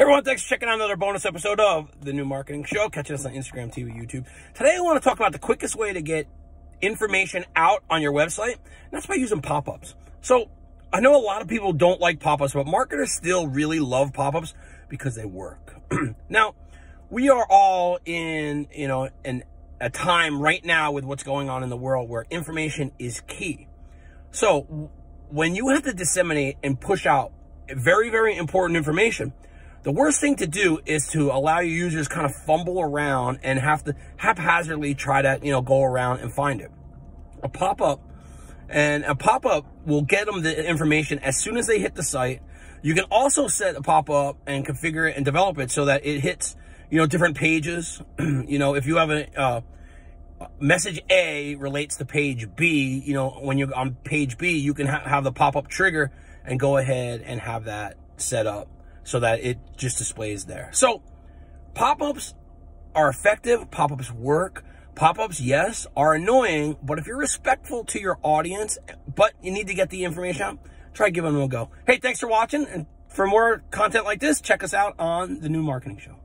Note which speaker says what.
Speaker 1: Everyone, thanks for checking out another bonus episode of The New Marketing Show. Catching us on Instagram, TV, YouTube. Today I want to talk about the quickest way to get information out on your website, and that's by using pop-ups. So, I know a lot of people don't like pop-ups, but marketers still really love pop-ups because they work. now, we are all in, you know, in a time right now with what's going on in the world where information is key. So, when you have to disseminate and push out very, very important information, the worst thing to do is to allow your users kind of fumble around and have to haphazardly try to, you know, go around and find it. A pop-up and a pop-up will get them the information as soon as they hit the site. You can also set a pop-up and configure it and develop it so that it hits, you know, different pages. you know, if you have a, uh, message A relates to page B, you know, when you're on page B, you can ha have the pop-up trigger and go ahead and have that set up so that it just displays there. So pop-ups are effective. Pop-ups work. Pop-ups, yes, are annoying, but if you're respectful to your audience, but you need to get the information out, try giving them a go. Hey, thanks for watching. And for more content like this, check us out on The New Marketing Show.